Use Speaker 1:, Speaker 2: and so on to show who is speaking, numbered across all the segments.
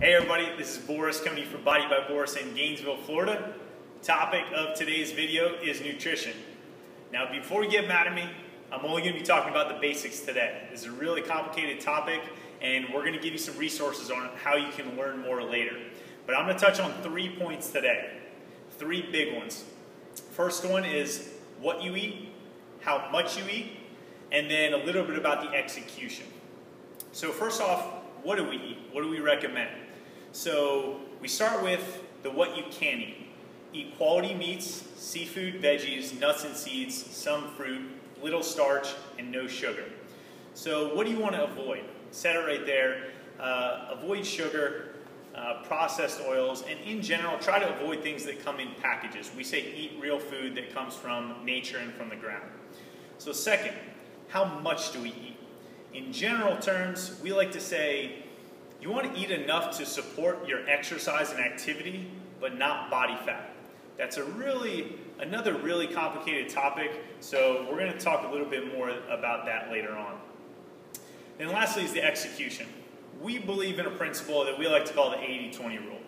Speaker 1: Hey everybody, this is Boris coming to you from Body by Boris in Gainesville, Florida. Topic of today's video is nutrition. Now before you get mad at me, I'm only going to be talking about the basics today. This is a really complicated topic and we're going to give you some resources on how you can learn more later. But I'm going to touch on three points today. Three big ones. First one is what you eat, how much you eat, and then a little bit about the execution. So first off, what do we eat? What do we recommend? So we start with the what you can eat. Eat quality meats, seafood, veggies, nuts and seeds, some fruit, little starch, and no sugar. So what do you want to avoid? Set it right there. Uh, avoid sugar, uh, processed oils, and in general, try to avoid things that come in packages. We say eat real food that comes from nature and from the ground. So second, how much do we eat? In general terms, we like to say eat enough to support your exercise and activity, but not body fat. That's a really, another really complicated topic, so we're going to talk a little bit more about that later on. And lastly is the execution. We believe in a principle that we like to call the 80-20 rule.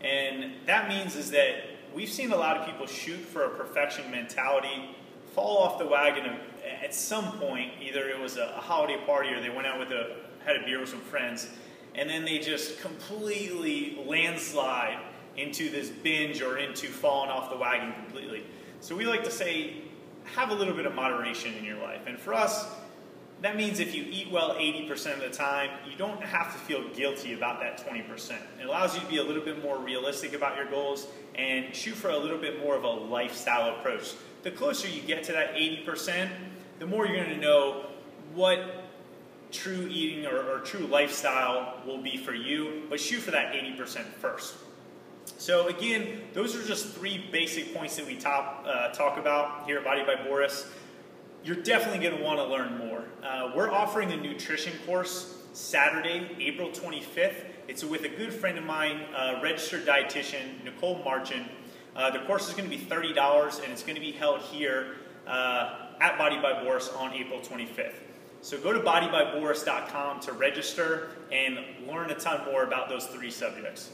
Speaker 1: And that means is that we've seen a lot of people shoot for a perfection mentality, fall off the wagon at some point, either it was a holiday party or they went out with a, had a beer with some friends, and then they just completely landslide into this binge or into falling off the wagon completely. So we like to say, have a little bit of moderation in your life. And for us, that means if you eat well 80% of the time, you don't have to feel guilty about that 20%. It allows you to be a little bit more realistic about your goals and shoot for a little bit more of a lifestyle approach. The closer you get to that 80%, the more you're to know what true eating or, or true lifestyle will be for you, but shoot for that 80% first. So again, those are just three basic points that we top, uh, talk about here at Body by Boris. You're definitely going to want to learn more. Uh, we're offering a nutrition course Saturday, April 25th. It's with a good friend of mine, uh, registered dietitian Nicole Marchand. Uh, the course is going to be $30 and it's going to be held here uh, at Body by Boris on April 25th. So go to bodybyboris.com to register and learn a ton more about those three subjects.